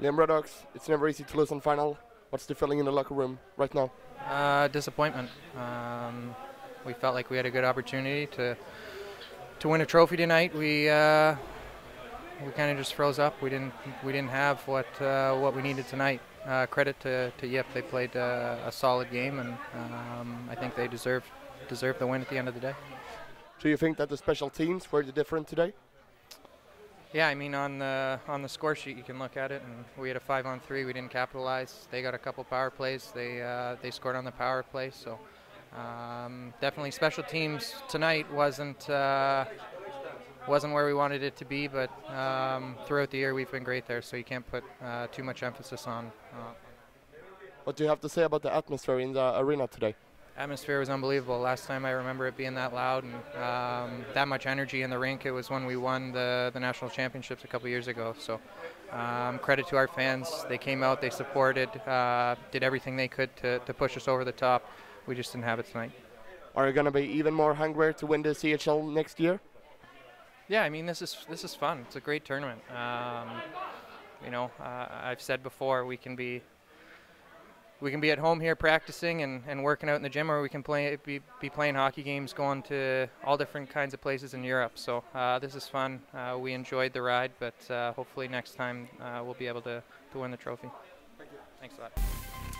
Liam Reddox, it's never easy to lose in final. What's the feeling in the locker room right now? Uh, disappointment. Um, we felt like we had a good opportunity to to win a trophy tonight. We uh, we kind of just froze up. We didn't we didn't have what uh, what we needed tonight. Uh, credit to, to JYP, they played uh, a solid game, and um, I think they deserve deserve the win at the end of the day. Do you think that the special teams were the different today? Yeah, I mean on the on the score sheet you can look at it, and we had a five on three. We didn't capitalize. They got a couple power plays. They uh, they scored on the power play. So um, definitely special teams tonight wasn't uh, wasn't where we wanted it to be, but um, throughout the year we've been great there. So you can't put uh, too much emphasis on. What do you have to say about the atmosphere in the arena today? Atmosphere was unbelievable. Last time I remember it being that loud and um, that much energy in the rink. It was when we won the the national championships a couple years ago. So um, credit to our fans. They came out, they supported, uh, did everything they could to, to push us over the top. We just didn't have it tonight. Are you going to be even more hungry to win the CHL next year? Yeah, I mean this is this is fun. It's a great tournament. Um, you know, uh, I've said before we can be we can be at home here practicing and, and working out in the gym, or we can play be, be playing hockey games, going to all different kinds of places in Europe. So uh, this is fun. Uh, we enjoyed the ride, but uh, hopefully next time uh, we'll be able to, to win the trophy. Thank you. Thanks a lot.